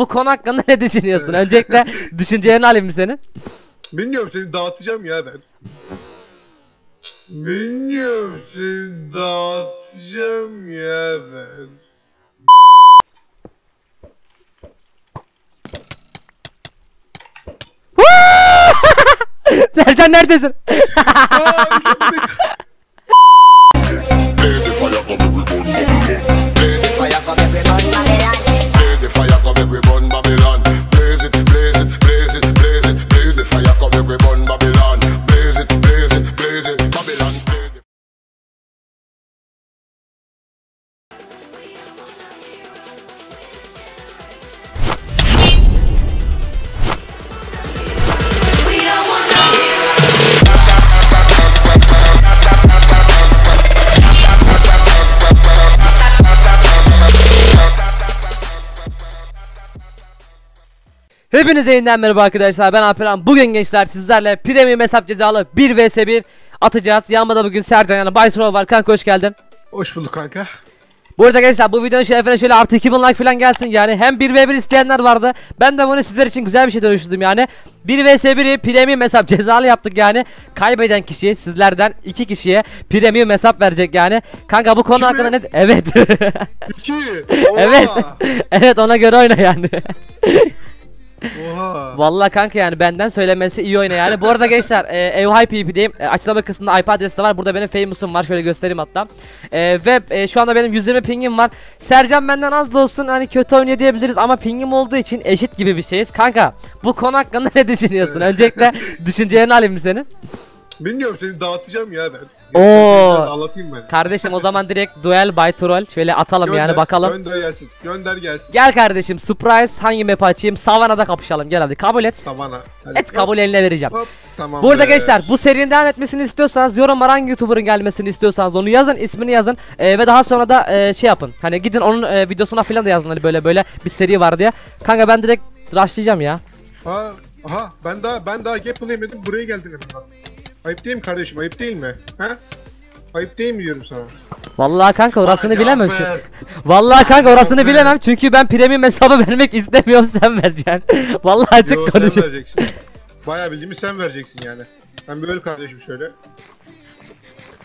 bu konu hakkında ne düşünüyorsun? Öncelikle düşüncelerini alayım mı senin? Bilmiyorum seni dağıtacağım ya ben. Bilmiyorum seni dağıtacağım ya ben. Sercan neredesin? Aa, Hepinize yeniden merhaba arkadaşlar. Ben Alperen. Bugün gençler sizlerle premium hesap cezalı 1 vs 1 atacağız. Yanımda bugün Sercan yani Baysro var. Kanka hoş geldin. Hoş bulduk kanka. Bu arada gençler bu videonun şerefine şöyle artı 2000 like falan gelsin. Yani Hem 1 v 1 isteyenler vardı Ben de bunu sizler için güzel bir şey dönüştürdüm yani. 1 vs 1'i premium hesap cezalı yaptık yani. Kaybeden kişi sizlerden 2 kişiye premium hesap verecek yani. Kanka bu konu hakkında ne... Evet. İki. Evet. Oha. Evet ona göre oyna yani Oha. Vallahi kanka yani benden söylemesi iyi oyna yani. Bu arada gençler e, Evhay PvP'deyim. E, açıklama kısmında IP adresi de var. Burada benim Famous'um var. Şöyle göstereyim hatta. E, ve e, şu anda benim 120 pingim var. Sercan benden az da olsun hani kötü oynuyor diyebiliriz ama pingim olduğu için eşit gibi bir şeyiz. Kanka bu konu hakkında ne düşünüyorsun? Öncelikle düşüncelerini alayım mı senin? Bilmiyorum seni dağıtacağım ya ben. Oo. Anlatayım ben. Kardeşim o zaman direkt duel by troll şöyle atalım yani bakalım. Gönder gelsin. Gönder gelsin. Gel kardeşim surprise hangi map açayım? Savannah'da kapışalım gel hadi kabul et. Savana. Hadi. Et kabul eline vereceğim. Hop. Tamam. Burada be. gençler bu serinin devam etmesini istiyorsanız yorumlara hangi YouTuber'ın gelmesini istiyorsanız onu yazın ismini yazın Ee, ve daha sonra da e, şey yapın hani gidin onun e, videosuna falan da yazın hani böyle böyle bir seri var diye Kanka ben direkt rushlayacağım ya Aa, aha ben daha ben daha gap yemedim buraya geldin hemen. Ayıp değil mi kardeşim? Ayıp değil mi? Ha? Ayıp değil mi diyorum sana? Vallahi kanka orasını Hadi bilemem şu Vallahi kanka orasını bilemem çünkü ben premium hesabı vermek istemiyorum sen vereceksin Vallahi Yo, açık sen konuşayım vereceksin. Bayağı bildiğimi sen vereceksin yani. Sen böyle kardeşim şöyle.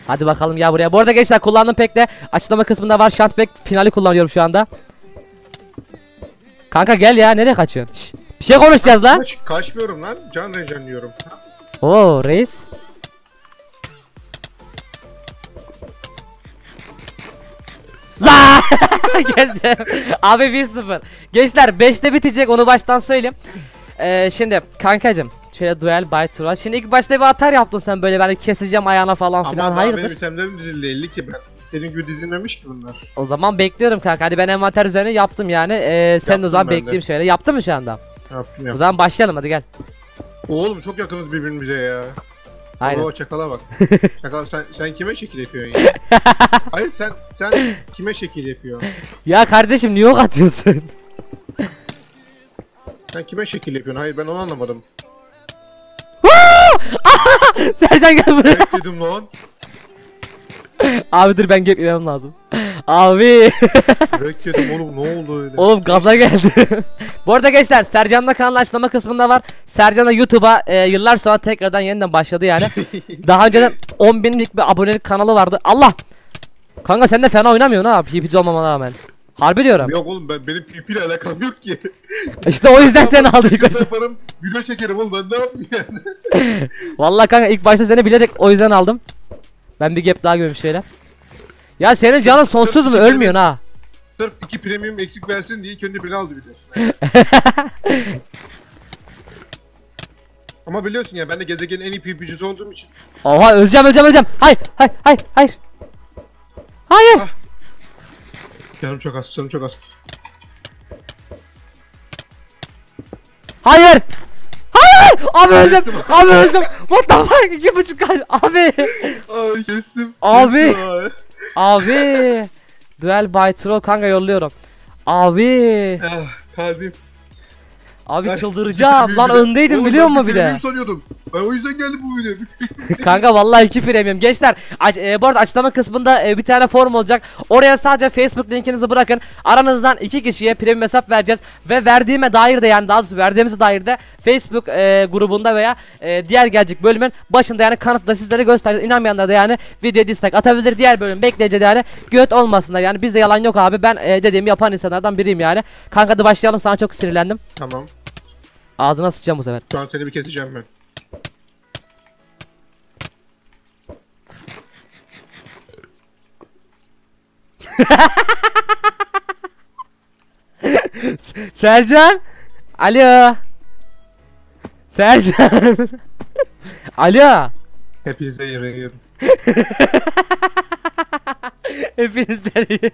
Hadi bakalım ya buraya Bu arada gençler kullandığım pek de açıklama kısmında var şant pek finali kullanıyorum şu anda Kanka gel ya nereye kaçıyorsun Şş, Bir şey konuşacağız lan Kaç, kaçmıyorum lan. Can rejenliyorum. Oo reis. Gezdim. Abi 1-0. Gençler 5'te bitecek onu baştan söyleyeyim. Ee, şimdi kankacım şöyle duel by Tura. Şimdi ilk başta bir atar yaptın sen böyle ben keseceğim ayağına falan Ama filan. daha benim itemlerim dizildi 50 ki ben. Senin gibi dizilmemiş ki bunlar. O zaman bekliyorum kanka. Hadi ben envanter üzerine yaptım yani. Ee, sen de o Yaptım zaman ben de. bekleyeyim şöyle. Yaptın mı şu anda? Yaptım O ya. zaman başlayalım hadi gel. Oğlum çok yakınız birbirimize ya. Aynen. Oo çakala bak. Çakal sen sen kime şekil yapıyorsun ya? Hayır sen sen kime şekil yapıyorsun? Ya kardeşim niye ok atıyorsun? Sen kime şekil yapıyorsun? Hayır ben onu anlamadım. Sercan gel buraya. Bekledim lan. Abi dur ben gap yemem lazım. Abi. Bekledim oğlum ne oldu öyle? Oğlum gaza geldi. Bu arada gençler Sercan'la kanal açıklama kısmında var. Sercan da YouTube'a e, yıllar sonra tekrardan yeniden başladı yani. Daha önceden 10 binlik bir abonelik kanalı vardı. Allah! Kanka sen de fena oynamıyorsun ha PPC olmamana rağmen. Harbi diyorum. Yok oğlum ben benim PP ile alakam yok ki. İşte o yüzden seni aldık ilk başta. yaparım video çekerim oğlum ben ne yapayım yani? Vallahi kanka ilk başta seni bilerek o yüzden aldım. Ben bir gap daha görmüş şöyle. Ya senin canın sonsuz mu? Ölmüyorsun ha. Sırf iki premium eksik versin diye kendi beni aldı biliyorsun. Ama biliyorsun ya ben de gezegenin en iyi PPG'si olduğum için. Oha öleceğim öleceğim öleceğim. Hayır hayır hayır hayır. Hayır. Canım çok az, canım çok az. Hayır. Hayır. Abi öldüm. Abi öldüm. What the fuck? İki buçuk kalp. Abi. Ay kestim. Abi. Abi. Duel by troll kanka yolluyorum. Abi. Ah kalbim. Abi Ben- çıldıracağım. Lan de- öndeydim Oğlum biliyor musun bir de? sanıyordum. Ben o yüzden geldim bu videoya. Kanka vallahi iki premium. Gençler aç, e, bu arada açıklama kısmında e, bir tane form olacak. Oraya sadece Facebook linkinizi bırakın. Aranızdan iki kişiye premium hesap vereceğiz. Ve verdiğime dair de yani daha doğrusu verdiğimize dair de Facebook e, grubunda veya e, diğer gelecek bölümün başında yani kanıtla sizlere göstereceğiz. İnanmayanlar da yani videoya dislike atabilir. Diğer bölüm bekleyeceğiz yani göt olmasınlar. Yani bizde yalan yok abi. Ben e, dediğimi yapan insanlardan biriyim yani. Kanka hadi başlayalım. Sana çok sinirlendim. tamam. Ağzına sıçacağım bu sefer. Şu an seni bir keseceğim ben. Sercan. Alo. Sercan. Alo. Hepinize yarıyorum. Hepinizden iyi.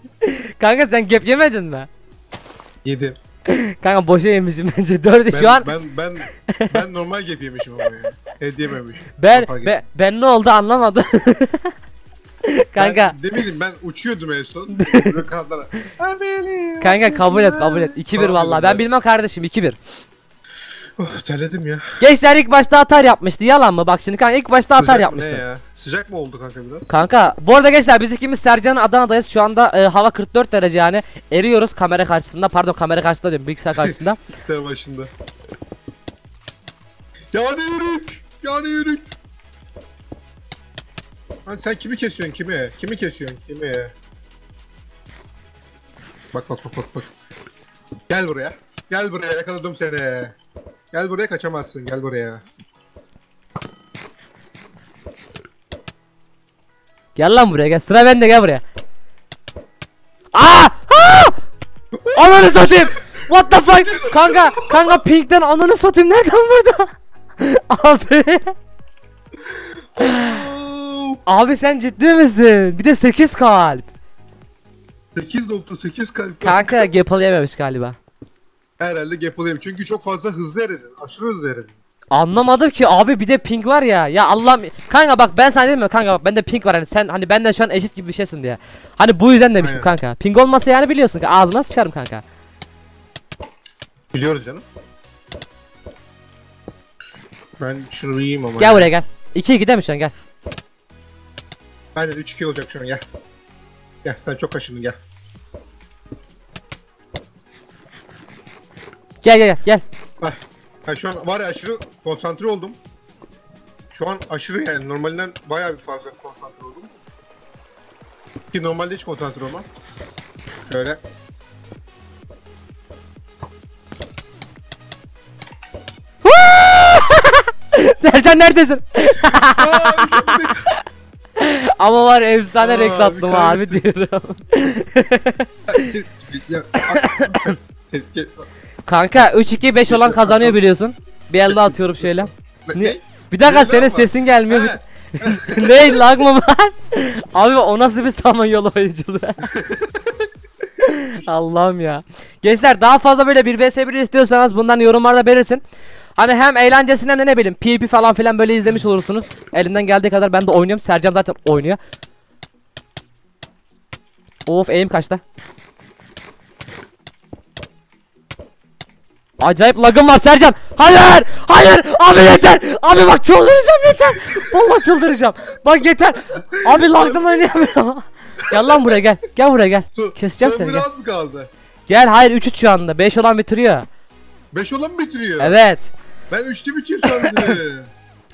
Kanka sen gap yemedin mi? Yedim. Kanka boşa yemişim bence. Dördü Ben, şu an ben ben ben normal gap yemişim ama ya. Hediyememiş. ben, ben, ben ne oldu anlamadım. Kanka. Ben, ne bileyim ben uçuyordum en son. Abi. Kanka kabul et kabul et. 2-1 Tamam, vallahi. dedim, Ben bilmem kardeşim 2-1. Oh, terledim ya. Gençler ilk başta atar yapmıştı. Yalan mı? Bak şimdi kanka ilk başta atar Sıcak mı yapmıştı. Ne ya? Sıcak mı oldu kanka biraz? Kanka bu arada gençler biz ikimiz Sercan'ın Adana'dayız. Şu anda e, hava 44 derece yani. Eriyoruz kamera karşısında. Pardon kamera karşısında diyorum. Bilgisayar karşısında. Bilgisayar başında. Yani yürük! Yani yürük! Lan sen kimi kesiyorsun kimi? Kimi kesiyorsun kimi? Bak bak bak bak bak. Gel buraya. Gel buraya yakaladım seni. Gel buraya kaçamazsın. Gel buraya. Gel lan buraya gel. Sıra bende gel buraya. Aa! Aa! Ananı satayım. What the fuck? Kanka, kanka Pink'ten ananı satayım. Nereden vurdu? Abi. Abi sen ciddi misin? Bir de 8 kalp. 8.8 kalp. Kanka gapalayamemiş galiba. Herhalde gap'lıyım çünkü çok fazla hızlı eridin. Aşırı hızlı eridin. Anlamadım ki abi bir de pink var ya. Ya Allah'ım. Kanka bak ben sana dedim mi kanka bak bende pink var hani sen hani benden şu an eşit gibi bir şeysin diye. Hani bu yüzden demiştim Aynen. kanka. Pink olmasa yani biliyorsun ki ağzına sıçarım kanka. Biliyoruz canım. Ben şunu yiyeyim ama. Gel ya. buraya gel. 2 2 demiş şu an gel. Aynen 3-2 olacak şu an gel. Gel sen çok kaşındın gel. Gel gel gel gel. Bak. Ben şu an var ya aşırı konsantre oldum. Şu an aşırı yani normalinden bayağı bir fazla konsantre oldum. Ki normalde hiç konsantre olmam. Şöyle. Sercan neredesin? Ama var efsane renk attım abi diyorum. Kanka 3-2-5 olan kazanıyor biliyorsun. Bir elde atıyorum şöyle. Ne? Bir dakika senin sesin gelmiyor. Ha, ne lag mı var? Abi o nasıl bir samanyolu oyunculuğu? Allah'ım ya. Gençler daha fazla böyle 1 vs 1 istiyorsanız bundan yorumlarda belirsin. Hani hem eğlencesinden de ne bileyim PvP falan filan böyle izlemiş olursunuz. Elimden geldiği kadar ben de oynuyorum. Sercan zaten oynuyor. Of aim kaçta? Acayip lagım var Sercan. Hayır! Hayır! Abi yeter! Abi bak çıldıracağım yeter! Vallahi çıldıracağım. Bak yeter. Abi lagdan oynayamıyorum. gel lan buraya gel. Gel buraya gel. Keseceğim seni, Biraz mı kaldı? Gel hayır 3-3 şu anda. 5 olan bitiriyor. 5 olan mı bitiriyor? Evet. Ben 3'te bitiyor sandım.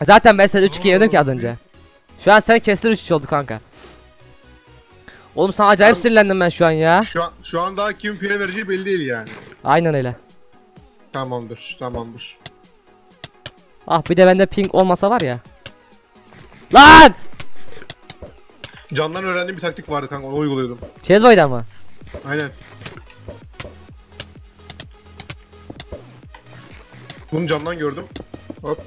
Zaten ben seni 3-2 yedim ki az önce. Şu an sen kestin 3-3 oldu kanka. Oğlum sana acayip sinirlendim ben şu an ya. şu an şu an daha kim pire vereceği belli değil yani. Aynen öyle. Tamamdır, tamamdır. Ah bir de bende ping olmasa var ya. Lan! Candan öğrendiğim bir taktik vardı kanka onu uyguluyordum. Chezboy'da mı? Aynen. Bunu candan gördüm. Hop.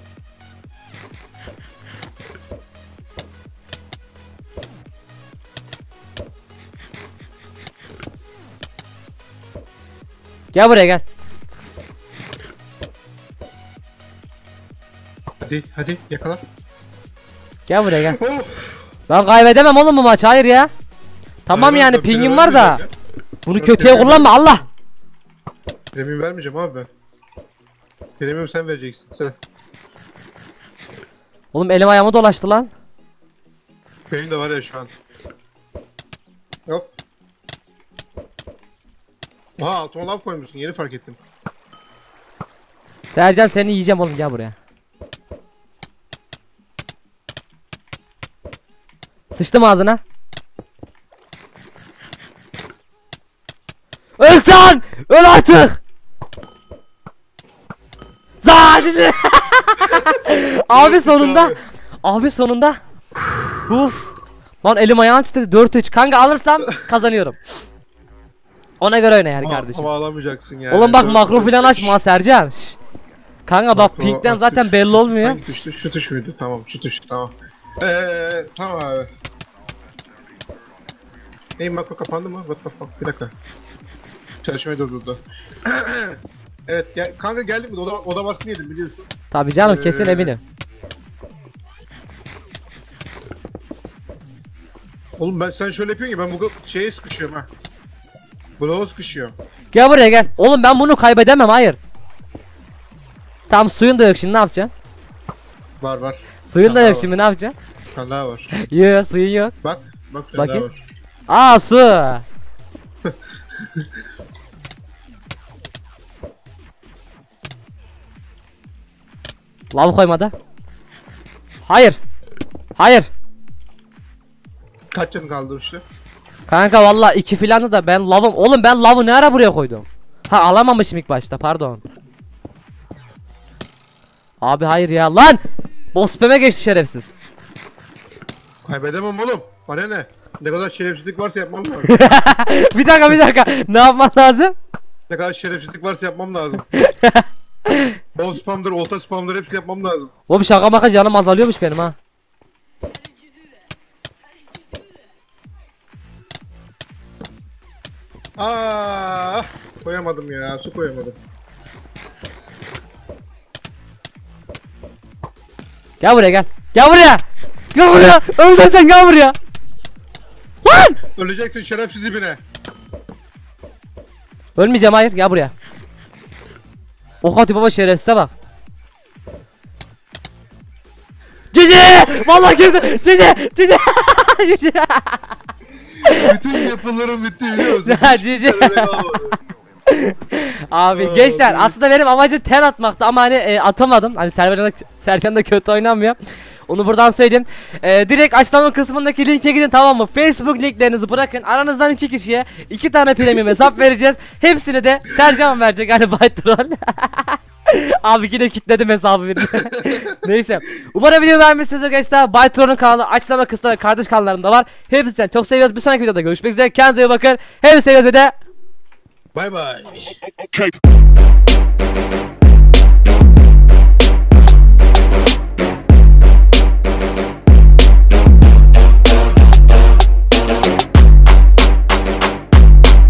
Gel buraya gel. Hadi hadi yakala. Gel buraya gel. Oh! Ben kaybedemem oğlum bu maç hayır ya. Tamam Hayır, yani pingim var da. Bunu kötüye kullanma Allah. Premium vermeyeceğim abi ben. Premium sen vereceksin. Sen. Oğlum elim ayağıma dolaştı lan. Benim de var ya şu an. Hop. Aha altıma lav koymuşsun yeni fark ettim. Sercan seni yiyeceğim oğlum gel buraya. Sıçtım ağzına. Öl sen! Öl artık! Zacici! Abi sonunda. Abi sonunda. Uf. Lan elim ayağım titredi 4-3. Kanka alırsam kazanıyorum. Ona göre oyna yani Ama, kardeşim. ama alamayacaksın yani. Oğlum bak makro falan açma Sercan. Şş. Kanka bak pinkten zaten belli olmuyor. Hangi? Şu tuş muydu? Tamam şu tuş tamam. Eee tamam abi. Hey makro kapandı mı? What the fuck? Bir dakika. Çalışmayı durdurdu. evet gel, kanka geldik mi? Oda, oda baskını yedim biliyorsun. Tabii canım kesin Ee, eminim. Oğlum ben sen şöyle yapıyorsun ki ben bu şeye sıkışıyorum ha. Bloğa sıkışıyorum. Gel buraya gel. Oğlum ben bunu kaybedemem hayır. Tam suyun da yok şimdi ne yapacaksın? Var var. Suyun da Tamam, yok var. şimdi ne yapacaksın? Daha var. Yok suyun yok. Bak. Bak Bakayım. var. Aa su. Lav koymadı. Hayır. Hayır. Kaç canın kaldı işte? Kanka valla iki filanı da ben lavım. Oğlum ben lavı ne ara buraya koydum? Ha alamamışım ilk başta pardon. Abi hayır ya lan. Boss geçti şerefsiz. Kaybedemem oğlum. Bana ne? Ne kadar şerefsizlik varsa yapmam lazım. bir dakika bir dakika. Ne yapman lazım? ne kadar şerefsizlik varsa yapmam lazım. Bol spamdır, olta spamdır hepsini yapmam lazım. Oğlum şaka maka canım azalıyormuş benim ha. Aa, koyamadım ya, su koyamadım. Gel buraya gel. Gel buraya. Gel buraya. Öldürsen gel buraya. Öleceksin şerefsiz ibine. Ölmeyeceğim hayır gel buraya. O Hati baba şerefsize bak. Cici! Vallahi kesin. Cici! Cici! Cici! Bütün yapılarım bitti biliyor musun? Ya cici. Abi Aa, gençler aslında benim amacım ten atmaktı ama hani e, atamadım. Hani Sercan da, Sercan da kötü oynamıyor. Onu buradan söyleyeyim. E, direkt açıklama kısmındaki linke gidin tamam mı? Facebook linklerinizi bırakın. Aranızdan iki kişiye iki tane premium hesap vereceğiz. Hepsini de Sercan verecek hani Bytron. Abi yine kilitledim hesabı birini. Neyse. Umarım video beğenmişsinizdir gençler. Bytron'un kanalı açıklama kısmında kardeş kanallarında var. Hepsinden çok seviyoruz. Bir sonraki videoda görüşmek üzere. Kendinize iyi bakın. Hepinizi seviyoruz ve de Bay bay. Okay.